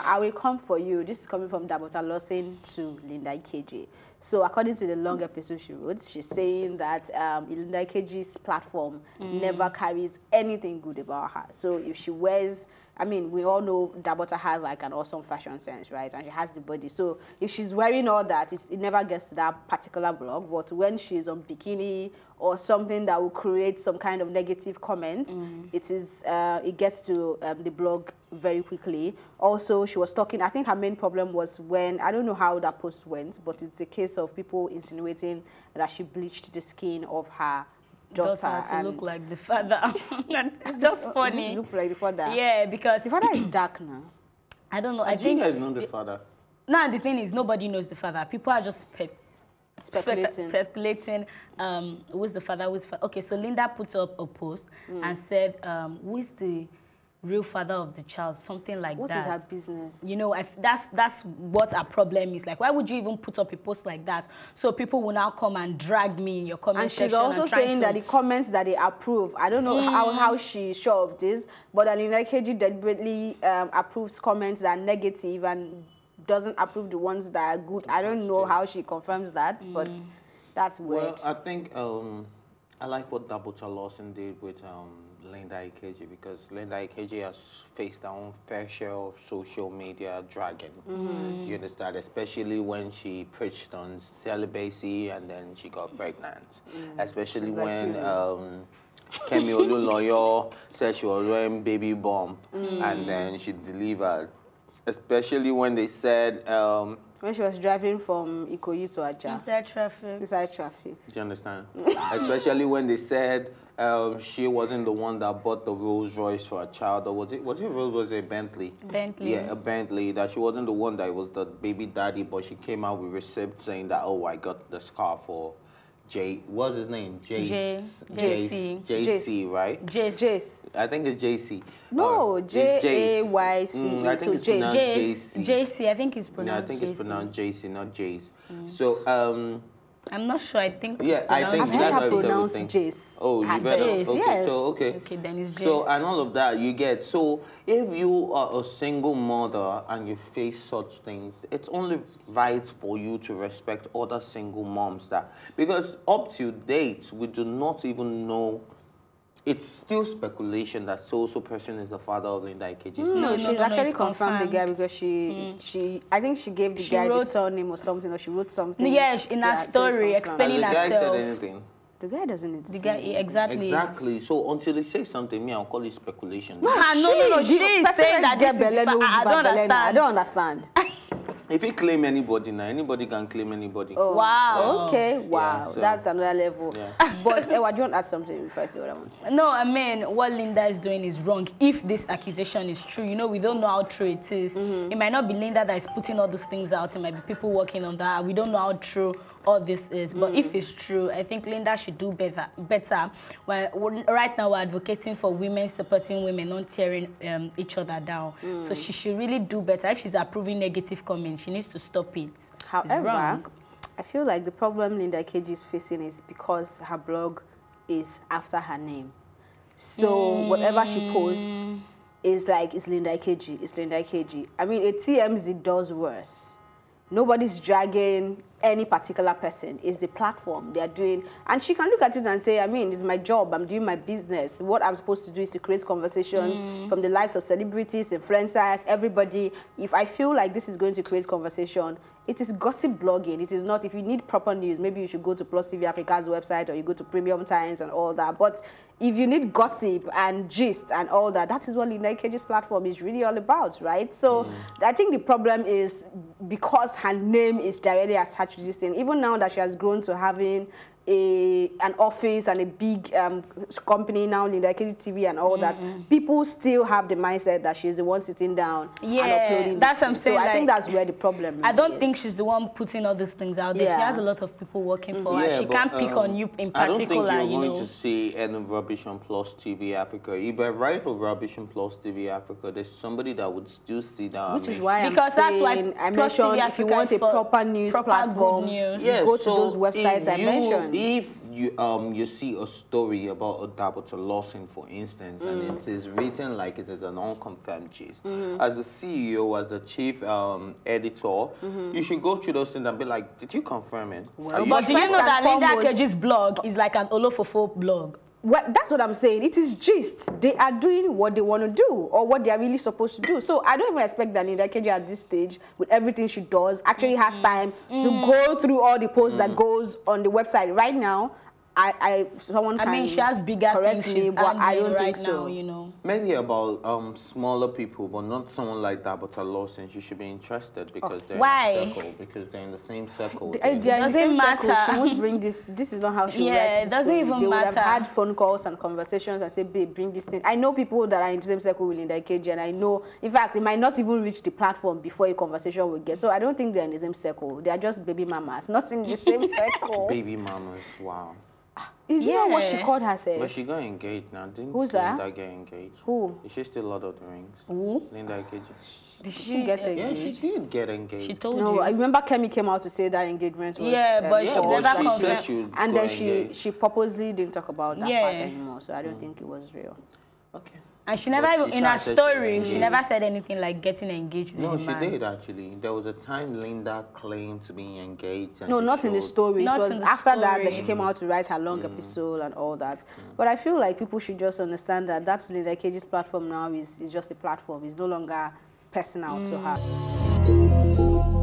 I will come for you. This is coming from Dabota Lawson to Linda Ikeji. So according to the long episode she wrote, she's saying that um, Linda Ikeji's platform mm. never carries anything good about her. So if she wears I mean, we all know Dabota has like an awesome fashion sense, right? And she has the body. So if she's wearing all that, it never gets to that particular blog. But when she's on bikini or something that will create some kind of negative comment, mm. it is uh, it gets to um, the blog very quickly. Also, she was talking. I think her main problem was when I don't know how that post went, but it's a case of people insinuating that she bleached the skin of her daughter, daughter to look like the father. it's just funny. look like the father. Yeah, because the father is dark now. I don't know. I think you guys know the father. Now the thing is, nobody knows the father. People are just speculating. speculating um, who's the father, who's fa okay. So Linda put up a post mm. and said, um, "Who is the real father of the child, something like what that. What is her business? You know, that's that's what our problem is. Like, why would you even put up a post like that? So people will now come and drag me in your comment and she's also and saying to... that the comments that they approve, I don't know mm. how, how she's sure of this, but Linda Ikeji deliberately um, approves comments that are negative and doesn't approve the ones that are good. I don't know how she confirms that, mm. but that's weird. Well, I think um, I like what Dabota Lawson did with um, Linda Ikeji because Linda Ikeji has faced her own fair share of social media dragon. Mm -hmm. Do you understand? Especially when she preached on celibacy and then she got pregnant. Mm. Especially when um, Kemi Olunloyo said she was wearing baby bump mm. and then she delivered. Especially when they said um, when she was driving from Ikoyi to Aja. Inside traffic. Inside traffic. Do you understand? Especially when they said um, she wasn't the one that bought the Rolls Royce for a child, or was it was it Rolls Royce a Bentley? Bentley. Yeah, a Bentley. That she wasn't the one that was the baby daddy, but she came out with receipt saying that oh I got this car for J. What's his name? J. J. JC. JC, right? JC. I think it's JC. No, J A Y C. Mm, I think it's pronounced JC. JC. I think it's pronounced. No, I think it's pronounced JC, not Jace. Mm. So um. I'm not sure. I think. Yeah, I think I've that's how pronounced Jace. Oh, you better. Jace. Okay, yes. so okay. Okay, then it's Jace. So and all of that you get. So if you are a single mother and you face such things, it's only right for you to respect other single moms that because up to date we do not even know it's still speculation that so-so person is the father of Linda Ikeji's mm, No, she's no, no, actually no, confirmed, confirmed, the guy because she, mm. she, I think she gave the she guy wrote, the surname or something, or she wrote something. Yes, in her story, explaining herself. the guy said anything? The guy doesn't need to the guy, exactly. Exactly. So until he says something, me, I'll call it speculation. No, no, no, no. She is saying that this is, I don't understand. I don't understand. If you claim anybody now, anybody can claim anybody. Oh, wow. Okay, wow. Yeah, so, That's another level. Yeah. but Ewa, do you want to add something before I say what I want to say? No, I mean, what Linda is doing is wrong. If this accusation is true, you know, we don't know how true it is. Mm -hmm. It might not be Linda that is putting all these things out. It might be people working on that. We don't know how true all this is. But mm. if it's true, I think Linda should do better. Better. When, right now, we're advocating for women supporting women, not tearing um, each other down. Mm. So she should really do better. If she's approving negative comments, she needs to stop it. However, I feel like the problem Linda Ikeji is facing is because her blog is after her name. So mm. whatever she posts is like, it's Linda Ikeji, it's Linda Ikeji. I mean, a TMZ does worse nobody's dragging any particular person. It's the platform they are doing. And she can look at it and say i mean it's my job. I'm doing my business. What i'm supposed to do is to create conversations mm. from the lives of celebrities influencers everybody. If i feel like this is going to create conversation it is gossip blogging. It is not, if you need proper news, maybe you should go to Plus TV Africa's website or you go to Premium Times and all that. But if you need gossip and gist and all that, that is what Linda Ikeji's platform is really all about, right? So mm. I think the problem is because her name is directly attached to this thing, even now that she has grown to having a an office and a big um, company now, Linda Ikeji TV and all mm -hmm. that, people still have the mindset that she's the one sitting down yeah, and uploading. That's what I'm saying. So like, I think that's where the problem I don't is. think she's the one putting all these things out there. Yeah. She has a lot of people working for -hmm. her. She but, can't pick um, on you in particular. I don't think you're you going know. to see any rubbish on Plus TV Africa. If I write of rubbish on Plus TV Africa, there's somebody that would still see that. Which is why because I'm that's why I mentioned if you want a proper news proper platform, news. Yes, go to those websites I you, mentioned. If you um you see a story about Dabota Lawson, for instance, and Mm. it is written like it is an unconfirmed gist. Mm-hmm. As the CEO, as the chief um, editor, you should go through those things and be like, did you confirm it? Are you But do you know that Linda foremost- Keji's blog is like an Olofofo blog? Well, that's what I'm saying. It is gist. They are doing what they want to do or what they are really supposed to do. So I don't even expect that Linda Ikeji at this stage, with everything she does, actually has mm-hmm. time to mm-hmm. go through all the posts that mm-hmm. goes on the website. Right now, I, I someone I can mean, she has bigger correct things me, she's but I don't right think so. now, you know. Maybe about um, smaller people, but not someone like that. But Dabota Lawson. You should be interested because they're Why? in a circle. Because they're in the same circle. They, they're in they are in the Doesn't circle. matter. She won't bring this. This is not how she Yeah, writes it doesn't story. even They would have had phone calls and conversations and say, babe, bring this thing. I know people that are in the same circle with Linda Ikeji, and I know, in fact, it might not even reach the platform before a conversation will get. So I don't think they're in the same circle. They are just baby mamas, not in the same circle. Baby mamas, wow. Is it not what she called herself? But she got engaged now. Didn't Who's that? Linda get engaged? Who? Is she still Lord of the Rings? Who? Linda Ikeji. Did she get engaged? Yeah, engaged? she did get engaged. She told No, you. No, I remember Kemi came out to say that engagement was. Yeah, um, but yeah, she well, never she confirmed. said she and then she engaged. she purposely didn't talk about that Yeah. part anymore. So I don't think it was real. Okay. And she never, even she in her said she story, she never said anything like getting engaged with No, she man. did actually. There was a time Linda claimed to be engaged. And No, she not in the story. Not it was in the after that that she came out to write her long mm. episode and all that. Mm. But I feel like people should just understand that that's Linda Ikeji's platform now is, is just a platform. It's no longer personal to mm. her.